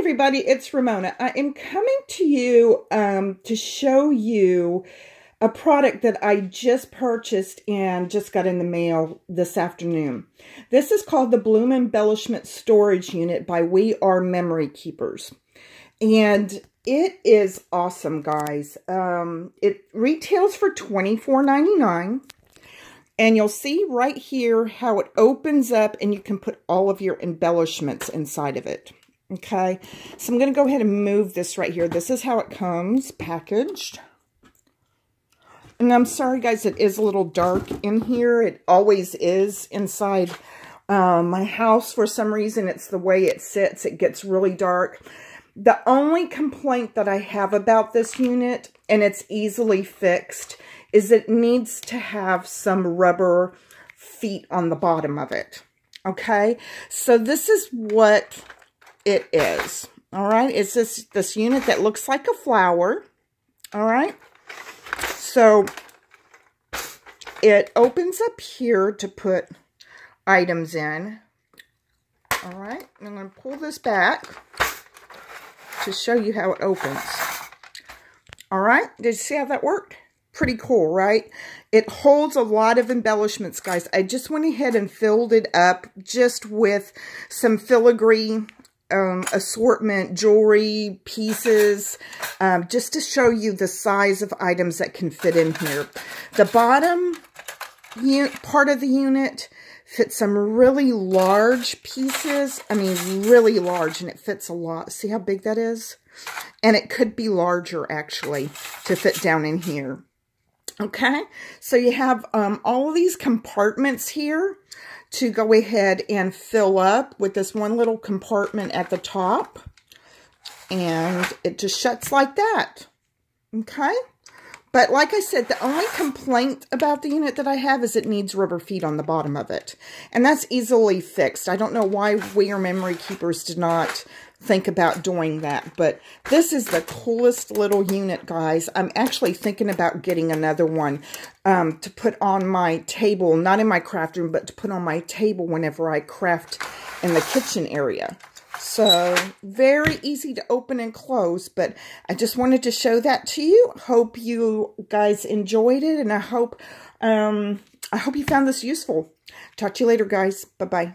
everybody, it's Ramona. I am coming to you um, to show you a product that I just purchased and just got in the mail this afternoon. This is called the Bloom Embellishment Storage Unit by We R Memory Keepers. And it is awesome, guys. Um, it retails for $24.99. And you'll see right here how it opens up and you can put all of your embellishments inside of it. Okay, so I'm going to go ahead and move this right here. This is how it comes packaged. And I'm sorry, guys, it is a little dark in here. It always is inside um, my house for some reason. It's the way it sits. It gets really dark. The only complaint that I have about this unit, and it's easily fixed, is it needs to have some rubber feet on the bottom of it. Okay, so this is what it is. All right, it's this, this unit that looks like a flower. All right, so it opens up here to put items in. All right, I'm going to pull this back to show you how it opens. All right, did you see how that worked? Pretty cool, right? It holds a lot of embellishments, guys. I just went ahead and filled it up just with some filigree um, assortment, jewelry, pieces, um, just to show you the size of items that can fit in here. The bottom part of the unit fits some really large pieces. I mean, really large, and it fits a lot. See how big that is? And it could be larger, actually, to fit down in here. Okay, so you have um, all these compartments here to go ahead and fill up with this one little compartment at the top. And it just shuts like that. Okay? But like I said, the only complaint about the unit that I have is it needs rubber feet on the bottom of it. And that's easily fixed. I don't know why We R Memory Keepers did not think about doing that. But this is the coolest little unit, guys. I'm actually thinking about getting another one um, to put on my table, not in my craft room, but to put on my table whenever I craft in the kitchen area. So, very easy to open and close, but I just wanted to show that to you. Hope you guys enjoyed it, and I hope, um, I hope you found this useful. Talk to you later, guys. Bye-bye.